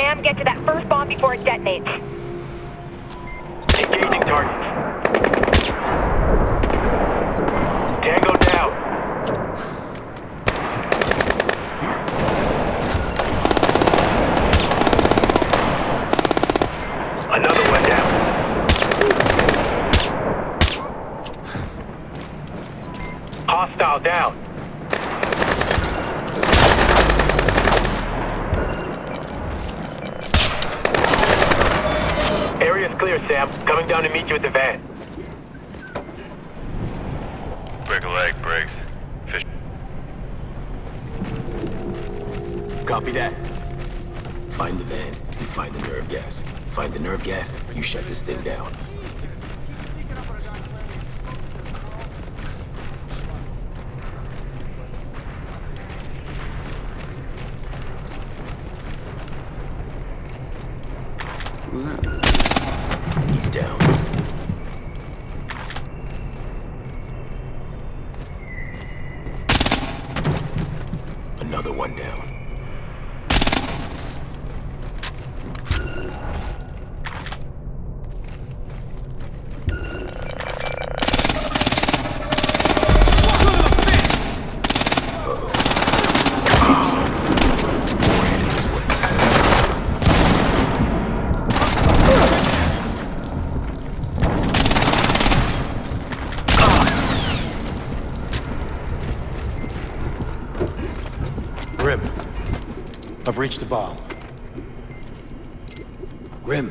Sam, get to that first bomb before it detonates. Engaging targets. Tango down. Another one down. Hostile down. Clear, Sam. Coming down to meet you at the van. Break a leg, Briggs. Fish. Copy that. Find the van, you find the nerve gas. Find the nerve gas, you shut this thing down. He's down. Another one down. Grim. I've reached the bomb. Grim.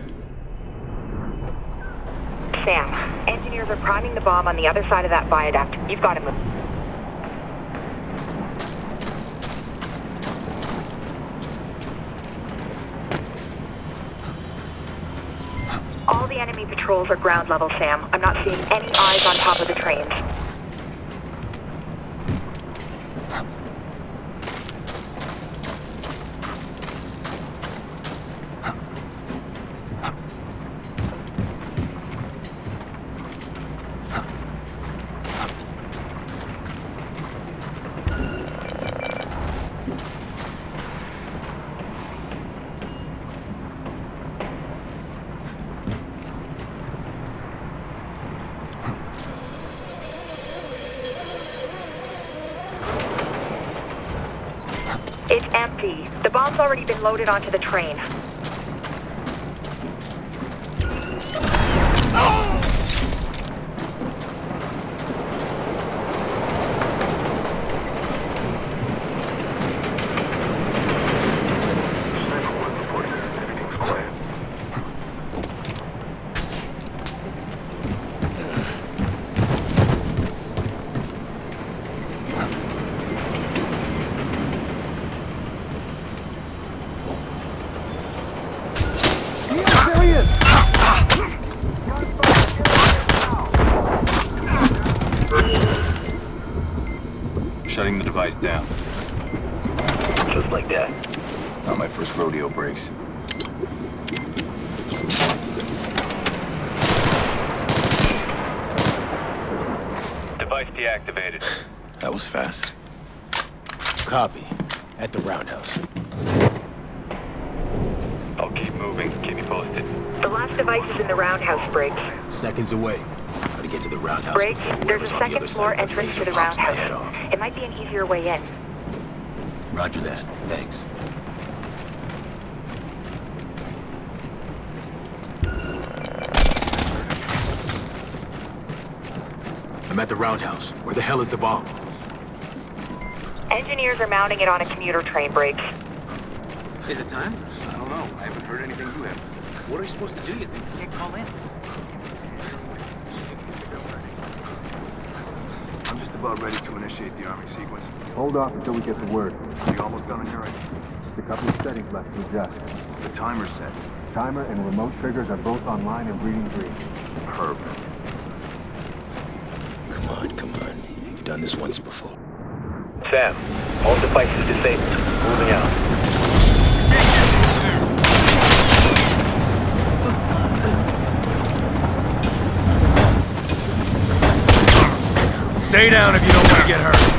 Sam, engineers are priming the bomb on the other side of that viaduct. You've got to move. All the enemy patrols are ground level, Sam. I'm not seeing any eyes on top of the trains. Empty. The bomb's already been loaded onto the train. Shutting the device down. Just like that. Not my first rodeo Briggs. Device deactivated. That was fast. Copy. At the roundhouse. I'll keep moving. Keep me posted. The last device is in the roundhouse, Briggs. Seconds away. Gotta get to the roundhouse Briggs, before there's a whoever's the second other floor side of that entrance to the roundhouse. head off. It might be an easier way in. Roger that. Thanks. I'm at the roundhouse. Where the hell is the bomb? Engineers are mounting it on a commuter train, Briggs. Is it time? I don't know. I haven't heard anything you have. What are we supposed to do, you think? We can't call in. I'm just about ready to initiate the arming sequence. Hold off until we get the word. Are you almost done on your end? Just a couple of settings left to adjust. Is the timer set? Timer and remote triggers are both online and reading green. Perfect. Come on, come on. You've done this once before. Sam, all devices disabled. Moving out. Stay down if you don't want to get hurt.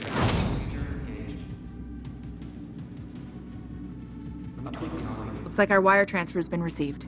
Looks like our wire transfer's been received.